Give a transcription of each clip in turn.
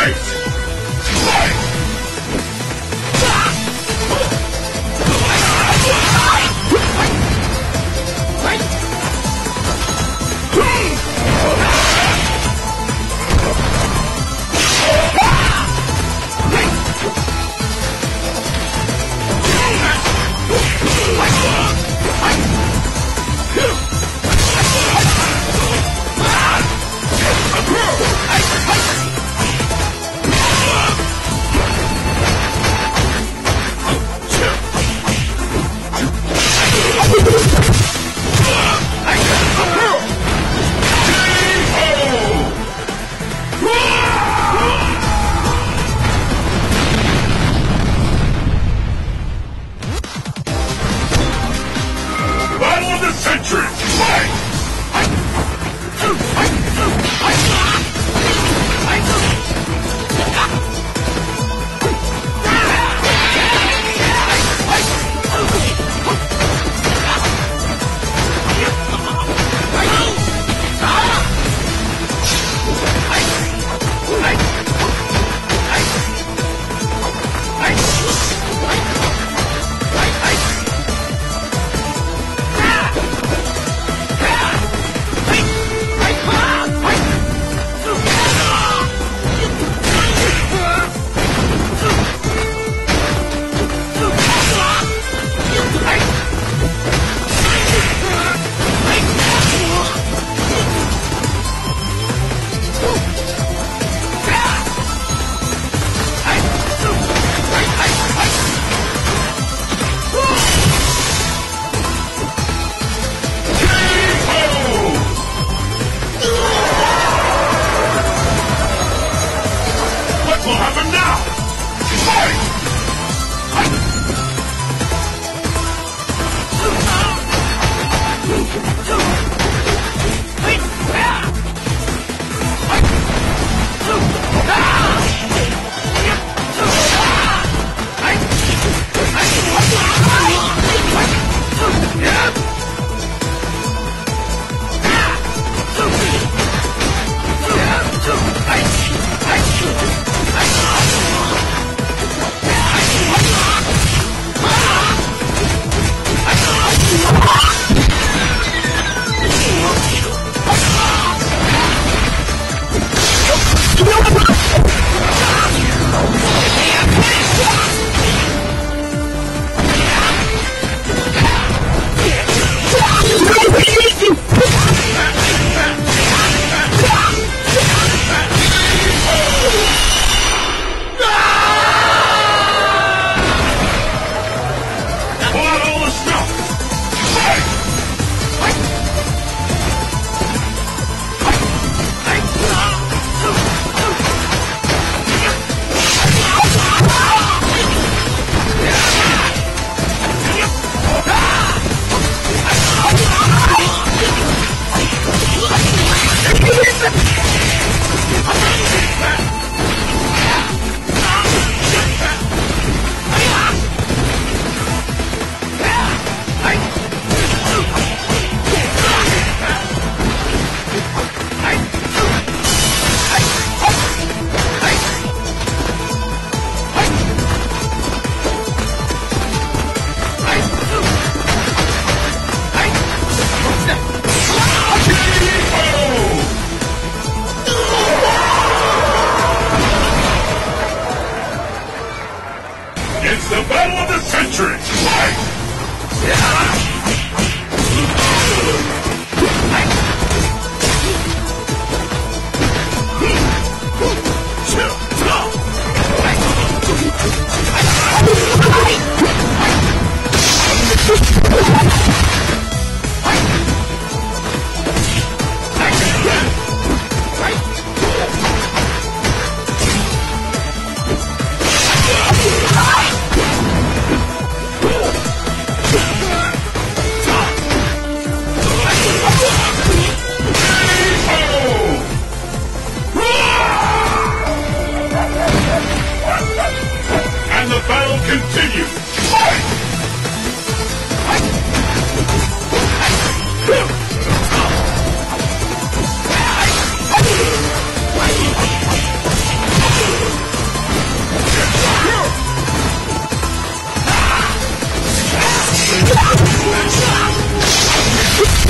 Hey!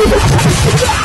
Ah!